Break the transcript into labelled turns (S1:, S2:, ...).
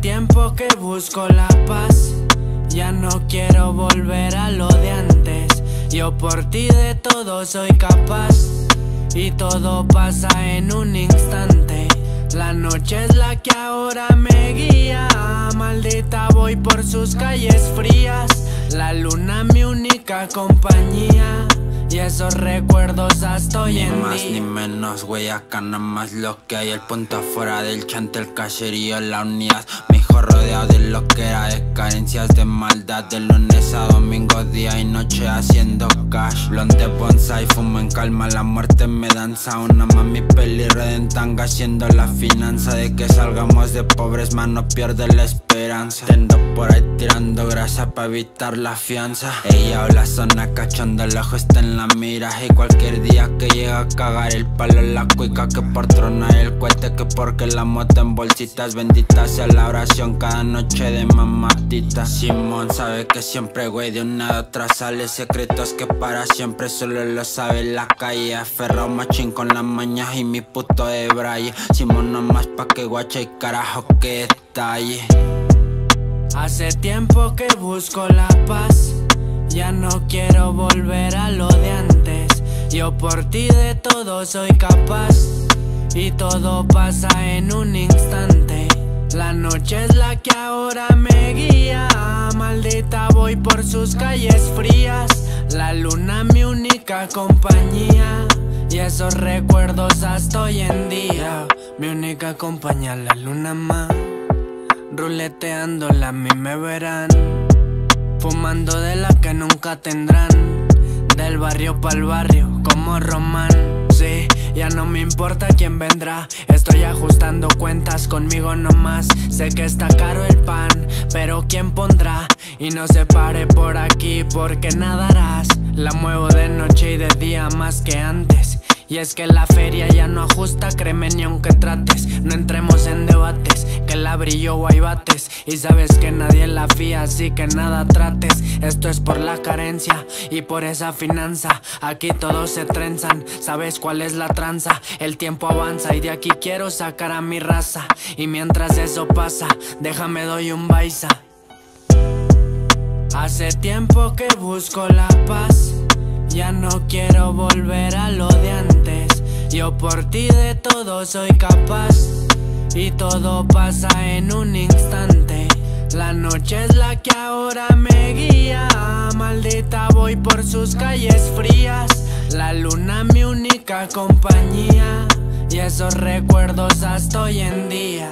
S1: tiempo que busco la paz. Ya no quiero volver a lo de antes. Yo por ti de todo soy capaz. Y todo pasa en un instante. La noche es la que ahora me guía. Maldita voy por sus calles frías. La luna mi única compañía. Recuerdos hasta hoy en
S2: Ni más
S1: día.
S2: ni menos, güey, acá nada más lo que hay El punto afuera del chante, el caserío, la unidad. Hijo rodeado de lo que era de carencias de maldad De lunes a domingo, día y noche haciendo cash. Blonde bonsai, fumo en calma, la muerte me danza. Una mami peli redentanga haciendo la finanza De que salgamos de pobres, mano pierde la esperanza. Tendo por ahí tirando grasa para evitar la fianza. Ella o la zona cachando, el ojo está en la mira. Y cualquier día que llega a cagar el palo en la cuica Que por tronar el cohete, que porque la moto en bolsitas Bendita sea la oración cada noche de mamatita. Simón sabe que siempre güey de una otra sale. Secretos que para siempre solo lo sabe la calle. Aferrado machín con la maña y mi puto de braille. Simón nomás pa' que guacha y carajo que detalle
S1: Hace tiempo que busco la paz. Ya no quiero volver a lo de antes. Yo por ti de todo soy capaz. Y todo pasa en un instante. La noche es la que ahora me guía. Maldita voy por sus calles frías. La luna mi única compañía. Y esos recuerdos hasta hoy en día. Mi única compañía, la luna más. Ruleteándola a mí me verán. Fumando de la que nunca tendrán. Del barrio pa'l barrio como Román. Sí, ya no me importa quién vendrá. Estoy ajustando cuentas conmigo nomás. Sé que está caro el pan, pero quién pondrá Y no se pare por aquí porque nadarás. La muevo de noche y de día más que antes. Y es que la feria ya no ajusta, créeme ni aunque trates. No entremos en debates, brillo bates. Y sabes que nadie la fía, así que nada trates. Esto es por la carencia y por esa finanza. Aquí todos se trenzan, sabes cuál es la tranza. El tiempo avanza y de aquí quiero sacar a mi raza. Y mientras eso pasa, déjame doy un baisa. Hace tiempo que busco la paz. Ya no quiero volver a lo de antes. Yo por ti de todo soy capaz. Y todo pasa en un instante. La noche es la que ahora me guía. Maldita voy por sus calles frías. La luna mi única compañía. Y esos recuerdos hasta hoy en día.